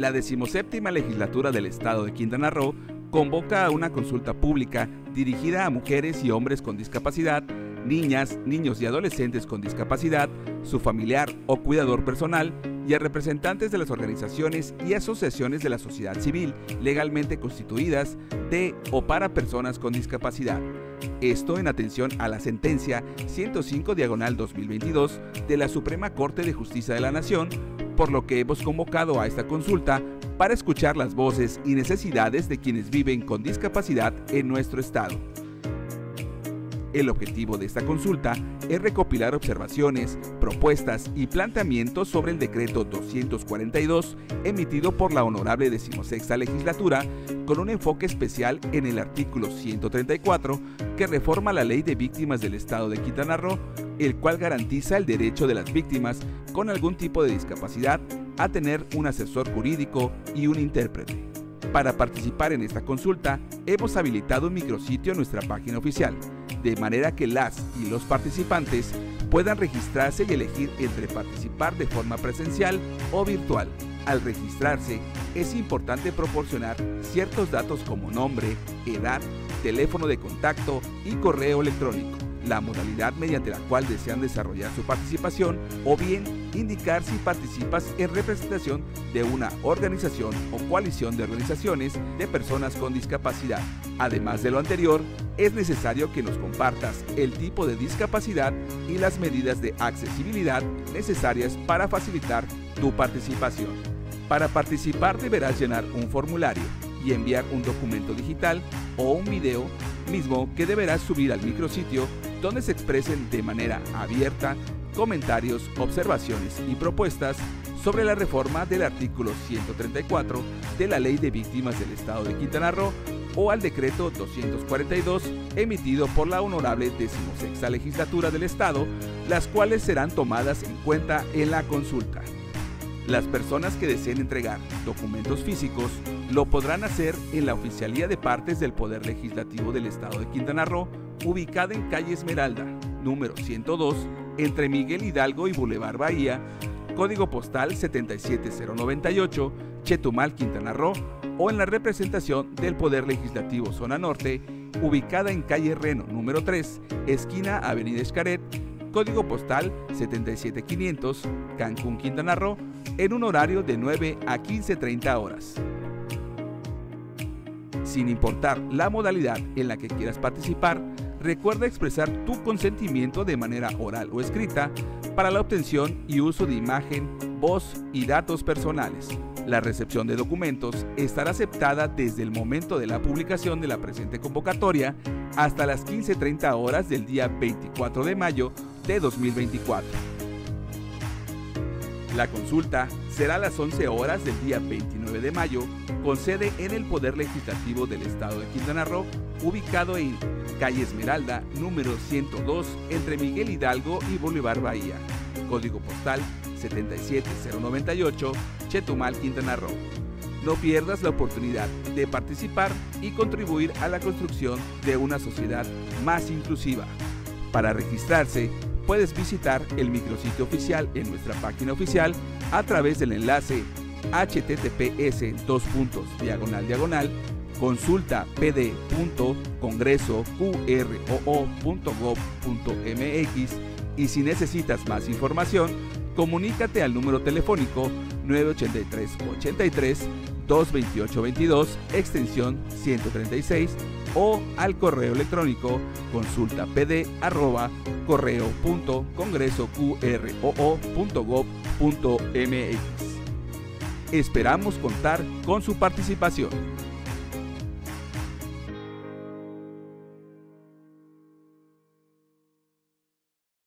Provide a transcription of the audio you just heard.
La decimoséptima legislatura del Estado de Quintana Roo convoca a una consulta pública dirigida a mujeres y hombres con discapacidad, niñas, niños y adolescentes con discapacidad, su familiar o cuidador personal y a representantes de las organizaciones y asociaciones de la sociedad civil legalmente constituidas de o para personas con discapacidad. Esto en atención a la sentencia 105 diagonal 2022 de la Suprema Corte de Justicia de la Nación, por lo que hemos convocado a esta consulta para escuchar las voces y necesidades de quienes viven con discapacidad en nuestro estado. El objetivo de esta consulta es recopilar observaciones, propuestas y planteamientos sobre el decreto 242 emitido por la Honorable Decimosexta Legislatura con un enfoque especial en el artículo 134 que reforma la Ley de Víctimas del Estado de Quintana Roo, el cual garantiza el derecho de las víctimas con algún tipo de discapacidad a tener un asesor jurídico y un intérprete. Para participar en esta consulta, hemos habilitado un micrositio en nuestra página oficial, de manera que las y los participantes puedan registrarse y elegir entre participar de forma presencial o virtual. Al registrarse, es importante proporcionar ciertos datos como nombre, edad, teléfono de contacto y correo electrónico la modalidad mediante la cual desean desarrollar su participación o bien indicar si participas en representación de una organización o coalición de organizaciones de personas con discapacidad. Además de lo anterior, es necesario que nos compartas el tipo de discapacidad y las medidas de accesibilidad necesarias para facilitar tu participación. Para participar deberás llenar un formulario y enviar un documento digital o un video mismo que deberás subir al micrositio donde se expresen de manera abierta comentarios, observaciones y propuestas sobre la reforma del artículo 134 de la Ley de Víctimas del Estado de Quintana Roo o al decreto 242 emitido por la honorable decimosexta legislatura del Estado, las cuales serán tomadas en cuenta en la consulta. Las personas que deseen entregar documentos físicos lo podrán hacer en la Oficialía de Partes del Poder Legislativo del Estado de Quintana Roo ubicada en calle Esmeralda, número 102, entre Miguel Hidalgo y Boulevard Bahía, código postal 77098, Chetumal, Quintana Roo, o en la representación del Poder Legislativo Zona Norte, ubicada en calle Reno, número 3, esquina Avenida Escaret, código postal 77500, Cancún, Quintana Roo, en un horario de 9 a 15.30 horas sin importar la modalidad en la que quieras participar, recuerda expresar tu consentimiento de manera oral o escrita para la obtención y uso de imagen, voz y datos personales. La recepción de documentos estará aceptada desde el momento de la publicación de la presente convocatoria hasta las 15.30 horas del día 24 de mayo de 2024. La consulta será a las 11 horas del día 29 de mayo, con sede en el Poder Legislativo del Estado de Quintana Roo, ubicado en calle Esmeralda, número 102, entre Miguel Hidalgo y Bolívar Bahía. Código postal 77098, Chetumal, Quintana Roo. No pierdas la oportunidad de participar y contribuir a la construcción de una sociedad más inclusiva. Para registrarse, puedes visitar el micrositio oficial en nuestra página oficial a través del enlace https dos puntos diagonal diagonal consulta pd.congreso.qroo.gov.mx y si necesitas más información, comunícate al número telefónico 983 83 228 22 extensión 136 o al correo electrónico consulta pd arroba correo.congreso.qroo.gov.mx. Esperamos contar con su participación.